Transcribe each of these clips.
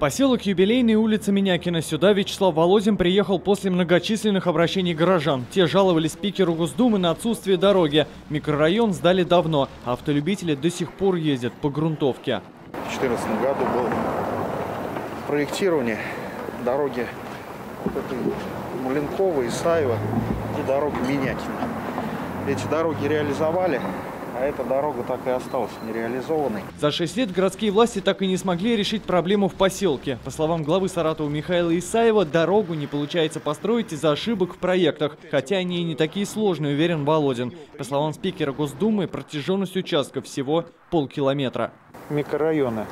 Поселок Юбилейный, улица Минякина. Сюда Вячеслав Володин приехал после многочисленных обращений горожан. Те жаловались спикеру Госдумы на отсутствие дороги. Микрорайон сдали давно, автолюбители до сих пор ездят по грунтовке. В 2014 году был проектирование дороги вот этой Маленкова, Исаева и дороги Минякина. Эти дороги реализовали, а эта дорога так и осталась нереализованной. За 6 лет городские власти так и не смогли решить проблему в поселке. По словам главы Саратова Михаила Исаева, дорогу не получается построить из-за ошибок в проектах, хотя они и не такие сложные, уверен Володин. По словам спикера Госдумы, протяженность участка всего полкилометра. Микрорайоны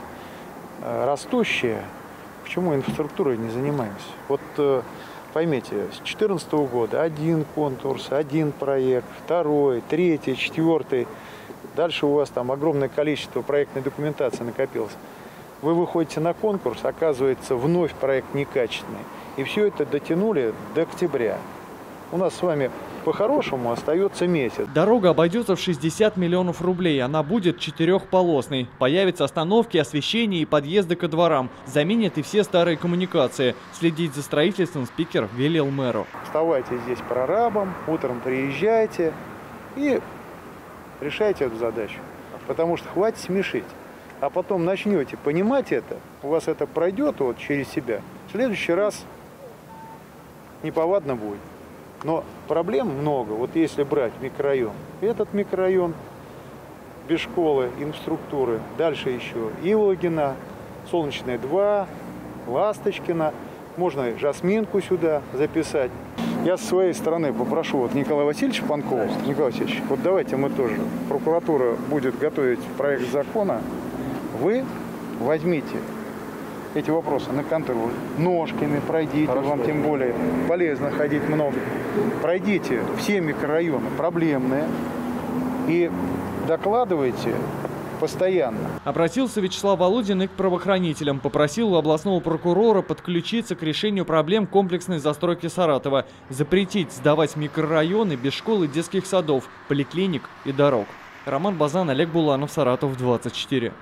э, растущие, почему инфраструктурой не занимаемся? Вот э, поймите, с 2014 года один конкурс, один проект, второй, третий, четвертый. Дальше у вас там огромное количество проектной документации накопилось. Вы выходите на конкурс, оказывается, вновь проект некачественный. И все это дотянули до октября. У нас с вами по-хорошему остается месяц. Дорога обойдется в 60 миллионов рублей. Она будет четырехполосной. Появятся остановки, освещение и подъезды ко дворам. Заменят и все старые коммуникации. Следить за строительством спикер велел мэру. Вставайте здесь прорабом, утром приезжайте и решайте эту задачу. Потому что хватит смешить. А потом начнете понимать это, у вас это пройдет вот через себя. В следующий раз неповадно будет. Но проблем много. Вот если брать микрорайон, этот микрорайон без школы, инфраструктуры, дальше еще Илогина, Солнечная 2, Ласточкина, можно Жасминку сюда записать. Я с своей стороны попрошу вот Николая Васильевича Панкова, Николай Васильевич, вот давайте мы тоже, прокуратура будет готовить проект закона, вы возьмите эти вопросы на контроль. Ножками пройдите, Хорошо. вам тем более полезно ходить много. Пройдите все микрорайоны проблемные и докладывайте постоянно. Обратился Вячеслав Володин и к правоохранителям. Попросил у областного прокурора подключиться к решению проблем комплексной застройки Саратова. Запретить сдавать микрорайоны без школ и детских садов, поликлиник и дорог. Роман Базан, Олег Буланов, Саратов, 24.